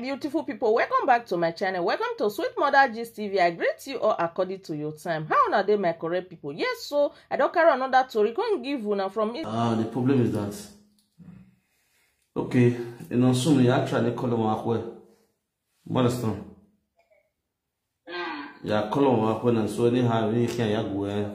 beautiful people welcome back to my channel welcome to sweet mother gist tv i greet you all according to your time how una dey my correct people yes so i don carry another tori come give una from me. ah the problem is that okay inonsun ya try dey call him akwe you understand ya call him akwe na so anyhow he can ya go eh.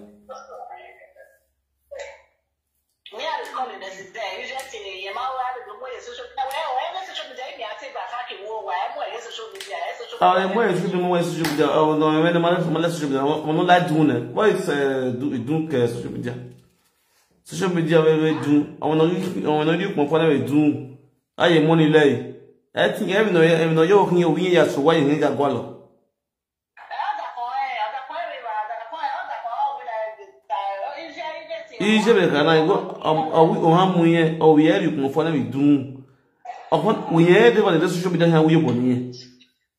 Boy, excuse me, moi, ce que je veux dire. Non, mais moi, ce que je veux dire. Mon la dune. Moi, c'est donc ce que je veux dire. Ce que je veux dire avec dune. On a eu on a eu comprendre avec dune. Aye, mon il est. Eh, tu es venu, eh, non, yo, ni au bien, ya, so, why, ni, ya, gualo. Ije be kana igo ohan mu yen o ye ri kun fo na mi dun. Ọ̀pọ̀ òyìn ẹ́ẹ́dẹ́gbà lè lẹ́sọ́ṣọ́ bí dáhà wúyẹ̀ bọ̀ nìyẹn.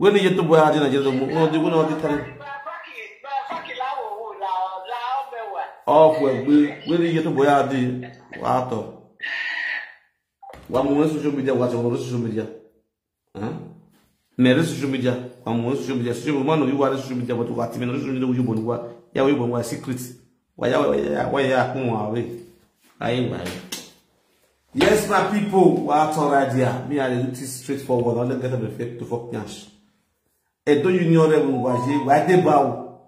wọ́n ní iye tó bọ́ra àdínà jẹ́ tó mú wọ́n dín wọ́n dín tẹ́lẹ̀. ọ̀pọ̀ ẹ̀gbẹ́ wọ́n ní iye tó bọ́ra àdín wà á tọ̀ wà á social media wà á social media mẹ̀rẹ̀ social media social media social media mọ̀nà wíwá rẹ̀ social media bọ̀tọ̀ wà á ti mẹ̀rẹ̀ social media wọ́n yóò bọ̀ níwá yà secret wà á yà á kún wọn àwẹ̀ ayé wà á yẹ. Yes, my people, what are idea? Me, I do this straightforward. I don't get a effect to fuck cash edo union rẹ mu gwaji wa de ba wo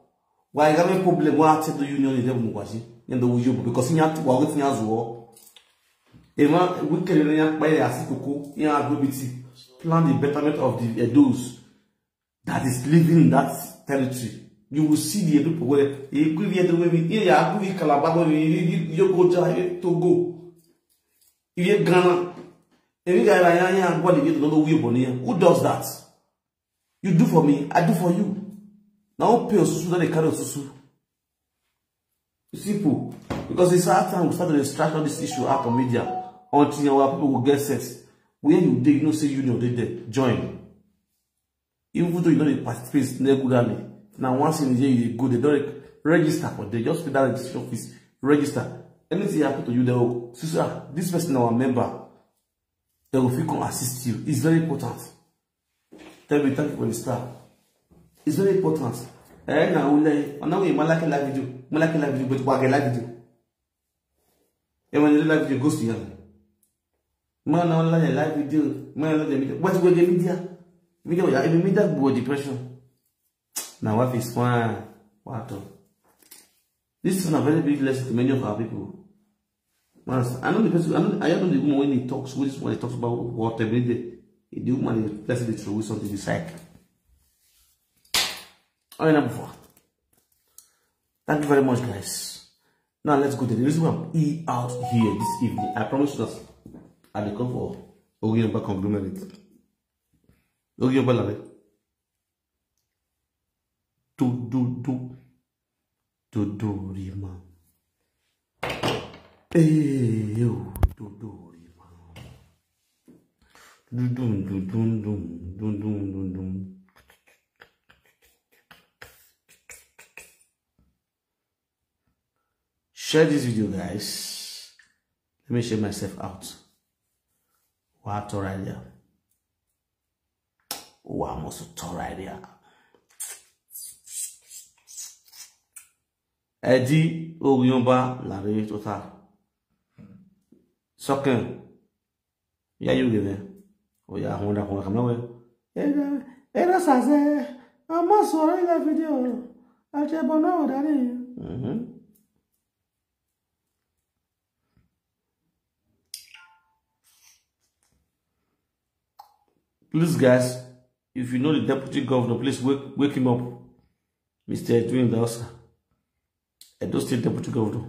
wa e ga me problem wa te do union rẹ mu gwaji ni do wuju because nya wa go tinya zuwo e ma we kere ni ya pa ya e asikoko ya agrobiti plan the betterment of the edos that is living in that territory you will see the edo people there e ku vi edo we mi e ya ku vi kalaba do ni e yo go ja togo iye gana ebi ga ya ya ya ngwa le edo do wi bo ni who does that You do for me, I do for you. Now pay your susu osusu, they carry your susu. simple. Because it's our time we start to extract all this issue out of media until our people will get sex. When you dig, you know, say union, they there, join. Even though you know don't participate regularly, now once in a year you go, they don't register for they just pay that registration office. register. Anything happen to you, they will, sister, this person, our member, they will feel come assist you. It's very important tell me thank you the star it's very important ẹ eh, na wulẹ ọ̀nàwó yìí mọ́lákì live video mọ́lákì live video bẹ̀tù wàgẹ̀ live video ẹ̀wọ̀n ní live video goes to yàrá mọ́n náà lọ́lẹ̀ live video mọ́n náà lọ́lẹ̀ media wọ́n ti gbẹ́gẹ́ media media ọ̀yà ẹ̀mí media gbọ́ depression na wá fi smile wá tọ́ this is a very big lesson to many of our people man i know the person i know i know the woman wey dey talk so wey this woman dey talk about water every day A due man is blessed to throw something recycle. All right, number four. Thank you very much, guys. Now let's go to the reason why E out here this evening. I promise you that I'll be for Ogiomba conglomerate. Ogiomba Lare. Do do do do do rima. Hey, yo, do do. dum dum dum dum dum dum dum dum share this video guys let me share myself out wàá tọrọ àìdíà wàá mọ̀ sí tọrọ àìdíà ẹ̀dí orin ọba làrí tó ta sọ́kàn yáyò rẹ̀ rẹ̀. Oya honda honda kama we. Era era sase. Ama sora ila video. Ache bona odani. Mhm. Please guys, if you know the deputy governor, please wake wake him up. Mr. Edwin Dawsa. Edo State Deputy Governor.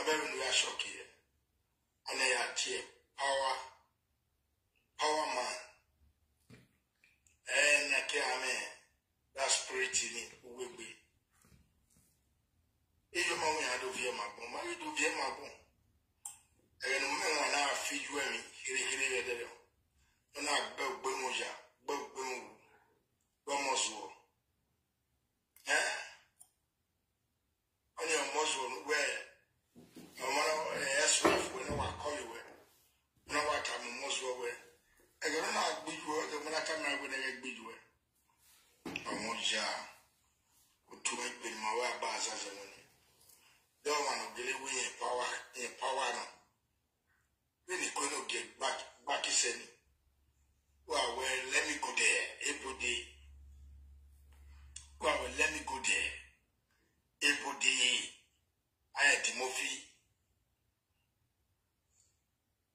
abẹ́rẹ́ mu yà ṣọ́ọ̀kì yẹ ana yà àti yẹ power power man ẹ̀ẹ́ nàkí àmì that spirit ni owó gbé eyọ ma wọ́n yà dọ̀ fi ẹ̀ máa gbọ́n máa yẹ dọ̀ fi ẹ̀ máa gbọ́n. ja utuma gbemma wa ba azaza mu ni dɔɔma no gele wi yɛ pawa yɛ Power, no We ni kɔn no gɛ back back sɛ ni wa well let me go there Everybody. de wa well let me go there Everybody. de ayɛ dimo fi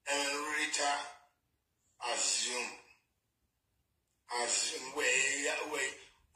ɛn rita assume assume wɛ ya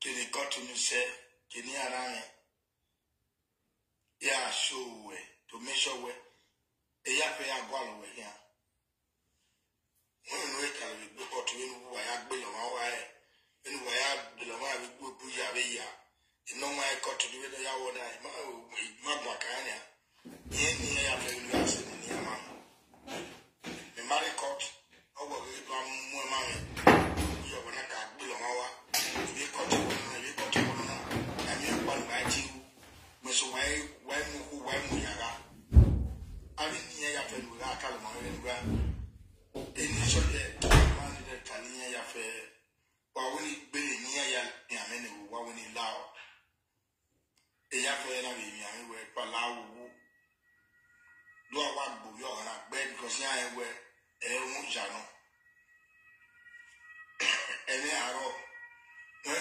kìnì kọtùnúṣẹ kìnì ara yẹn yà aṣọ wẹ tòmẹṣọ wẹ èyí àfẹ àgọ àlọwẹ yẹn wọn nínú ìkàlẹ gbẹkọ na bimia he we pa la wu do wa bu yo na be because ya he we e wu ja no ele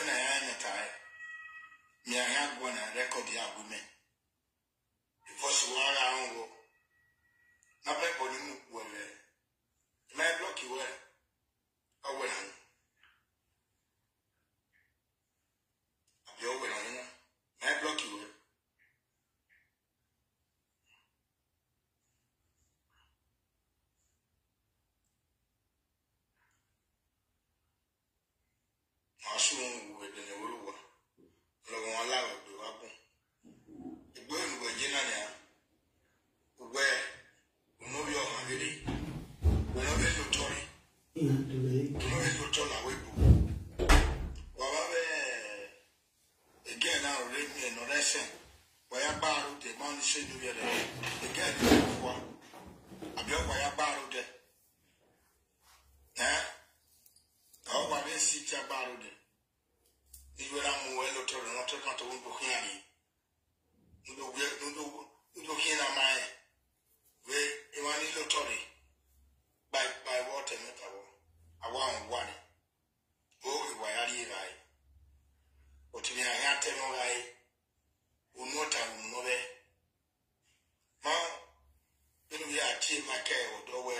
na ya na tai mi ya go na record ya gu me because wa ra wo na be ko ni mu wo le na 二十五个。laude iwera muwelo toro noto kanto unbo hiani unbo hiena mae we imani e lo tori by by e water metawo awa anyị o iwa yari rai otini ayate ma inu e ya ti maka odowe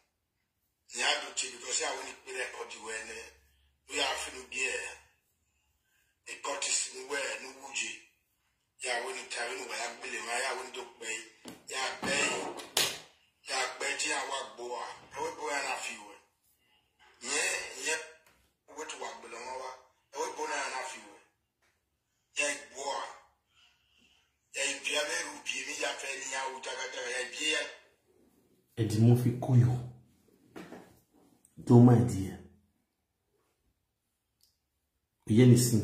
ne ado kye because sɛ a wo ne kpere ɔde wɔ ɛnɛ wo yɛ afe no deɛ ekɔtis no wɔ ɛ no wugye yɛ a wo ne tare no wɔ yɛ agbele ma yɛ a wo ne do kpɛ yi yɛ agbɛ yi yɛ agbɛ gye a wo agbɔ a ɛwɔ bɔ yɛ na afe wɔ nyɛ nyɛ wo to wɔ wa ɛwɔ bɔ na yɛ na afe wɔ yɛ gbɔ a yɛ dua bɛ mi yɛ afɛ ni yɛ awo takataka yɛ bie yɛ. ɛdi fi kó yòó. No, my dear. Oyè nísìn.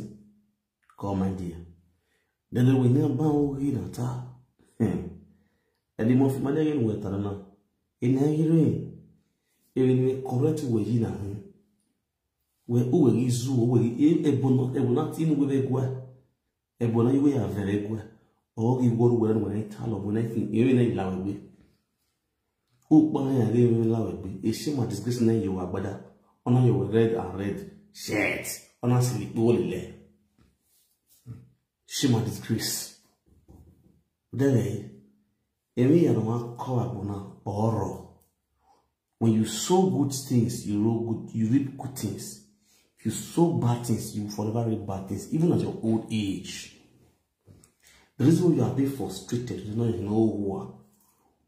Call my dear. Dede we ní bá o rí na ta. Ẹni mo fi mọ́lẹ́ yẹn wẹ̀ tàrà náà. Ìnà yìí èrè ni correct wẹ̀ yìí nà hún. Wẹ̀ ó wẹ̀ yìí zu o we yìí ẹ̀bùn náà ẹ̀bùn náà tí inú wẹ̀ bẹ̀ gua. Ẹ̀bùn náà yìí wẹ̀ yà vẹ̀rẹ̀ gua. Ọ̀ọ́ kì í wọ́n wẹ̀ ní wẹ̀ ní ta lọ wẹ̀ ní fi èrè náà ìlà wẹ̀ gbé hukpang and real lawe be a shame and disgrace na you were better honor you red and red shirt honor sleep wole le shame and disgrace then èmi yàrá wọn kọ àbùnà borrow, when you sow good things you row good you reap good things if you sow bad things you forever reap bad things even at your old age the reason why you are being frustrated is not you know what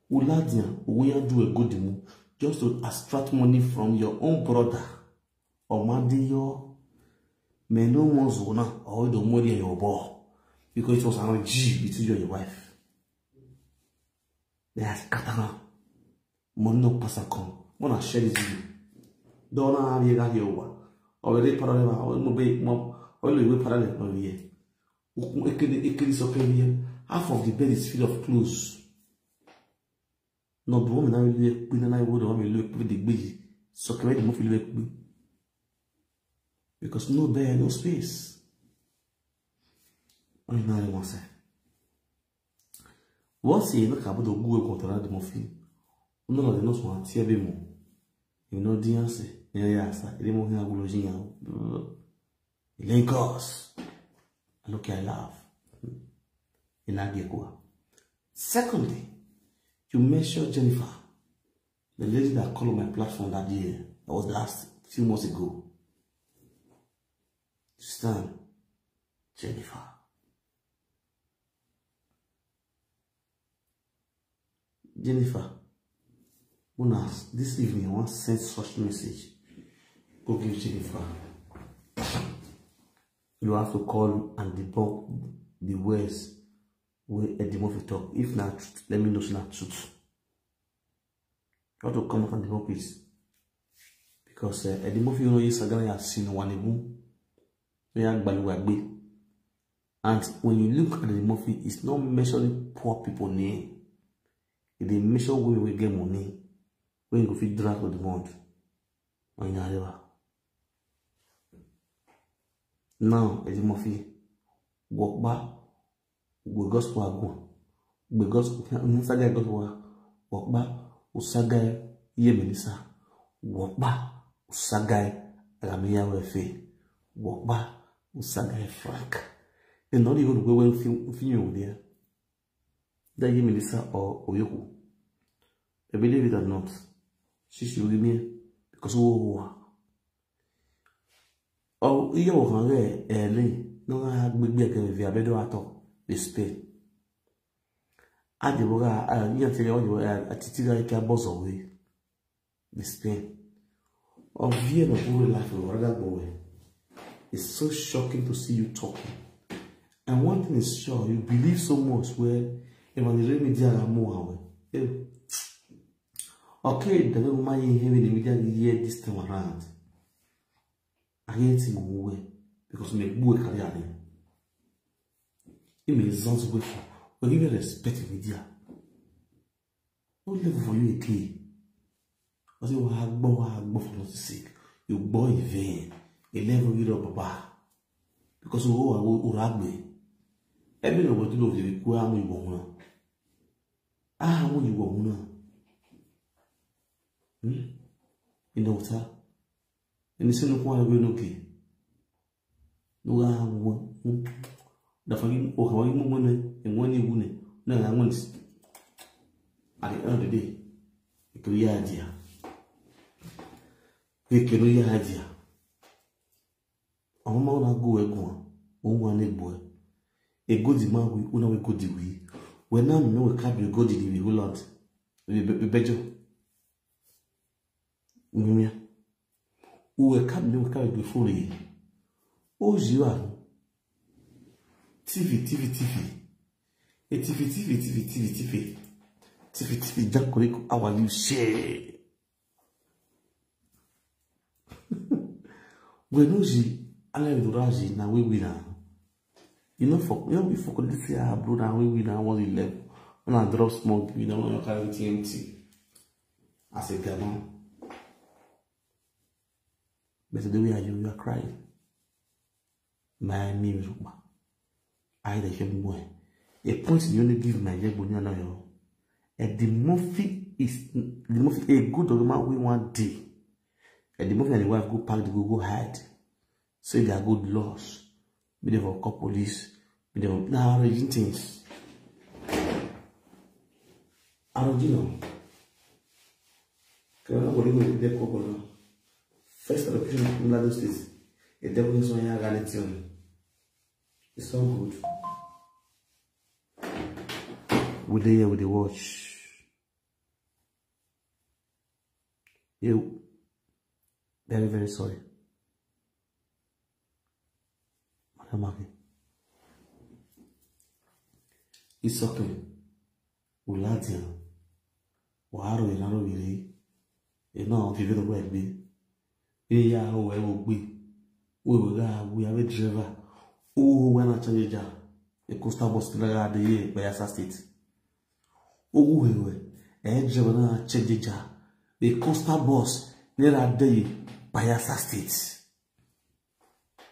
do a good move just to extract money from your own brother, Omadiyo, Meno Mozona, or the Mori your ball, because it was an G between you and your wife. They has katana. Money no pasakon. Mona share this with you. Dona Abiega Yowa, or the Paraleva, or Mobe, Mob, or the Paraleva, or the Ekiri Sopemia. Half of the bed is filled of clothes nọmba wọn náà wíwẹ pé náà náà wọ́n mi lé pé dègbé yìí sọkẹrẹ ìdìmọ́ fi lé pé because no there no space onye naanị nwasị wọ́n sì yẹn náà kàbọ̀dọ̀ ogún ẹ̀kọ́ tọ̀rọ̀ àdìmọ́ fi wọn náà lọ́dẹ̀ náà sùn àti ẹbí mu èmi náà dín àṣẹ ẹ̀rẹ́ yà àṣà ẹ̀rẹ́ mọ́ hẹ́n agolo yín yàn ilé nkọ́s alókè àìláàf ìlà àgẹ̀kọ́ secondly You mentioned Jennifer, the lady that called on my platform that year. I was last few months ago. Stan, Jennifer, Jennifer. When I this evening I want to send such message. Go give Jennifer. You have to call and debunk the words wey edimo fit talk if not, let me know say not, truth What have come from the movies, it because uh, eh, edimo you know instagram one sinu wanebu wey ya gbaliwa gbe and when you look at the movie, it's not measuring poor people name e dey measure women wey get money when you go fit drag for the mud when you arrive. now edimo fit walk back gbe gospel agbo gbe gospel nufaja gospel wɔkpa usagae yemenisa wɔkpa usagae agamiyawo efe wɔkpa usagae frank ɛnna ɔde yɛ olùgbé wɛn fiyin òdeɛ dá yemenisa ɔ oyeku ebi david and not sisi oge mie because wo wo wa ɔ iye wɔ hàn rɛ ɛlɛ ní wọn gbégbé ɛkẹrẹ fi abɛdɔ atɔ respect adeboga anyantere wadeboga atitira eke abozowe respect ovie na buru life waraga gbowe it's so shocking to see you talking and one thing is sure you believe so much where evangeline media na mo awe okay dege uma ye ihe we na media ye this time around anyị eti m uwe because megbuo karịa anyị him and his son's boyfriend were given respect in India. No level for you again. Wọ́n sì wá gbọ́ wá gbọ́ for lọ́sí sí yóò gbọ́ ìfẹ́ yẹn ẹlẹ́rù yìí lọ bàbá because owó àwọn òrò àgbẹ̀ ẹbí ìrànwọ́ tó lòdì kú àwọn ìwọ̀ wọn náà àwọn ìwọ̀ wọn náà iná ọ̀tá ẹni sínú kún àwọn ẹgbẹ́ lókè ló wá àwọn wọn dafarin okawarin mu mana in wani wune na ga wani at the end of the day ikiri ya ajiya ikiri ya ajiya àwọn ma na go egun o wa na egbo e godi ma wi una we godi wi we na mi we ka bi godi di wi lot bi bejo mi a u we ka bi we ka bi fori o ji wa TV, TV, TV. E TV, TV, TV, TV, TV. TV, TV, Jakoriko, how are you? Share. Wenuji, Alevduraji, na we winner. You know, for you know, before this year, I brought away winner was 11. When I drop smoke, We know, when I carry TNT. As a gamin. But the way I you, you are crying. My name is Rukma ayé lè ṣe gbogbo ẹ̀ a point the only give Nigeria gbòó ní ọlọ́yọ̀ and the movie is the movie a good oroma wey wan dey and the movie na the wife go pack the go go hide say their good loss. make dem for call police make dem na arrange things arranging am kẹrin náà wọlé wọlé dẹkọ ọgbọnọ first allocation of Lagos state a decoration yẹn agalitio is so good we dey here, we dey watch. You, very, very sorry. Madam Maki. It's okay. Uladia. Wàárọ̀ ìlànà ìrè. Iná fífi lọ́wọ́ ẹ̀ gbé. Ìyá ọ̀wọ́ ẹ̀ wò gbé. Wíwò gá wí abẹ́ dírẹ́fà. Ó wẹ́n náà change jà. Èkó Star Bus ti lára adé yé Bayelsa State wohuhewe ɛyɛdzɛmɛ na kyɛ the coastal bus ne la bayelsa state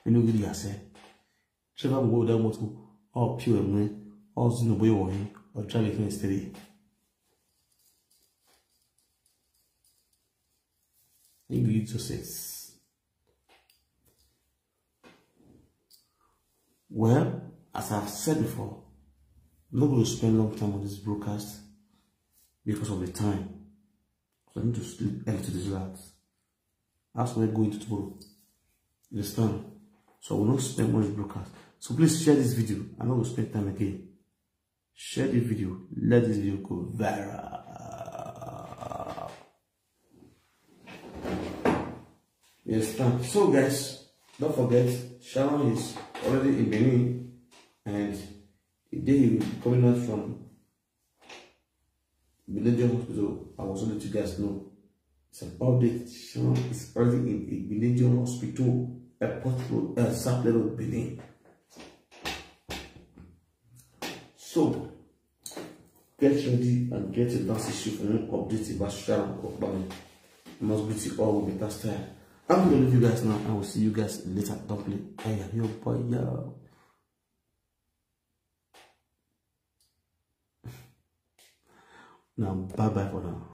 enugu di ase trevor gbogbo da moto ɔpio ɛmɛ ɔzi na oboye wɔn ɔtwa lefi ɛsitiri. Maybe it's success. Well, as I've said before, I'm not going to spend long time on this broadcast. because of the time. So I need to sleep early to relax. That's where I go into tomorrow. You understand? So I will not spend much broadcast. So please share this video. I'm not going spend time again. Share the video. Let this video go viral. Yes, so guys, don't forget, Sharon is already in Benin and today he will be coming out from Igbenedion Hospital, I was let you guys know. It's an update. It's early in Igbenedion Hospital, Airport Road, El uh, Sap level Benin. So, get ready and get a dance issue for an update about Sharon Okbami. Must beauty all with better style. I'm gonna leave you guys now. I will see you guys later. Don't play. Hey, your boy, Yeah. Non, bye bye for now